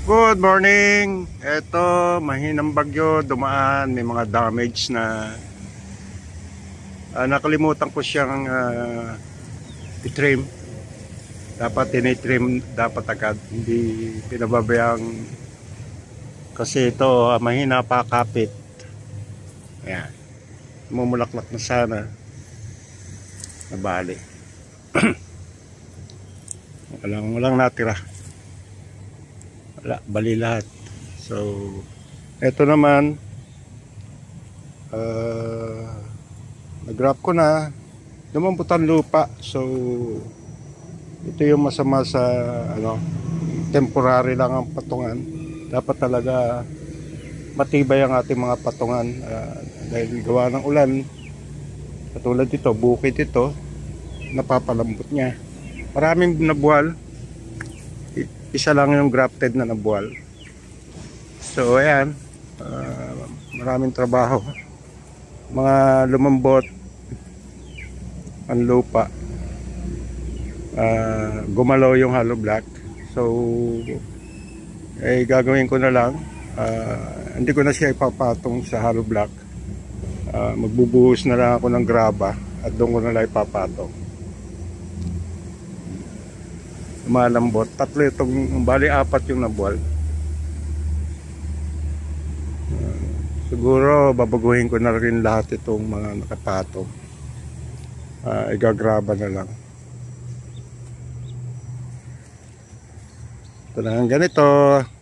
Good morning! Ito, mahinang bagyo, dumaan, may mga damage na uh, nakalimutan ko siyang uh, i-trim. Dapat tinitrim, dapat agad, hindi pinababayang kasi ito, uh, mahina pa kapit. Ayan. Mumulaklak na sana. Nabali. walang, walang natira wala, bali lahat. So eto naman uh, nag-wrap ko na. Lumambutan lupa. So ito yung masama sa ano temporary lang ang patungan. Dapat talaga matibay ang ating mga patungan uh, dahil gawa ng ulan. Katulad dito bukid ito. Napapalambot niya. Maraming nabuwal isa lang yung grafted na nabuwal. So ayan. Uh, maraming trabaho. Mga lumambot. Ang lupa. Uh, gumalaw yung hollow block. So eh gagawin ko na lang. Uh, hindi ko na siya ipapatong sa hollow block. Uh, magbubuhos na lang ako ng graba at doon ko na lang ipapatong malambot. Tatlo itong, bali apat yung nabuwal. Uh, siguro babaguhin ko na rin lahat itong mga nakapatong. Uh, igagraba na lang. Na ganito.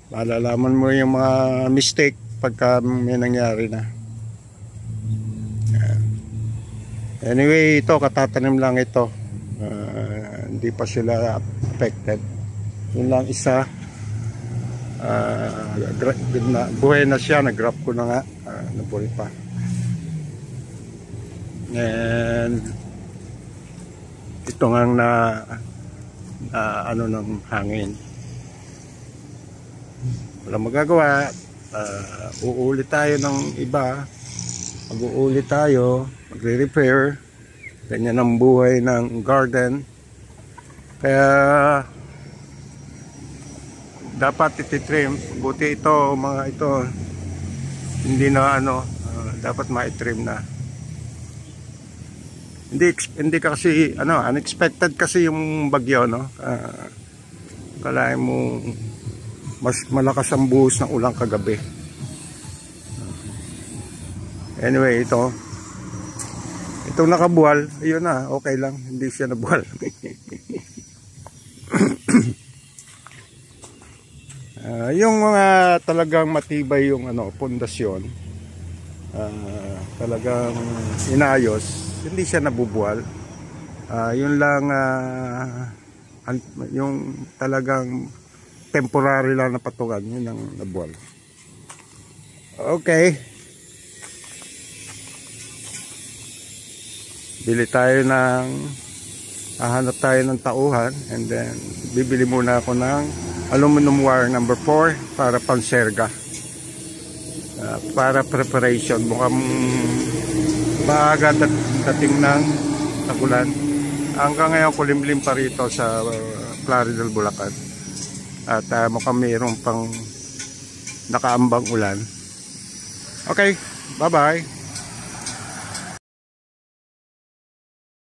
Malalaman mo yung mga mistake pagka may nangyari na. Anyway, ito katatanim lang ito. Uh, hindi pa sila affected yun lang isa. Uh, na, buhay na siya nag-grab ko na nga. Uh, nabuhay pa. And ito nga na uh, ano ng hangin. Wala magagawa. Uh, uulit tayo ng iba. Mag-uulit tayo magre-repair. Ganyan ang buhay ng garden kaya dapat ititrim. Buti ito, mga ito hindi na ano, uh, dapat ma-trim na. Hindi hindi kasi ano, unexpected kasi yung bagyo, no. Uh, kalahin mo mas malakas ang buhos ng ulang kagabi. Anyway, ito itong nakabuhal, ayun na, okay lang, hindi siya nabuhal. uh, yung mga talagang matibay yung ano pundasyon uh, talagang inayos hindi siya nabubuwal. Uh, yun lang uh, yung talagang temporary lang na patungan yun ang nabuwal. Okay. Bili tayo ng hahanap tayo ng tauhan and then bibili muna ako ng aluminum wire number 4 para panserga uh, para preparation. Mukhang maaga dating ng tagulan hanggang ngayon kulimlim pa rito sa uh, Plaridel Bulacan. At uh, mukhang mayroon pang nakaambang ulan. Okay bye bye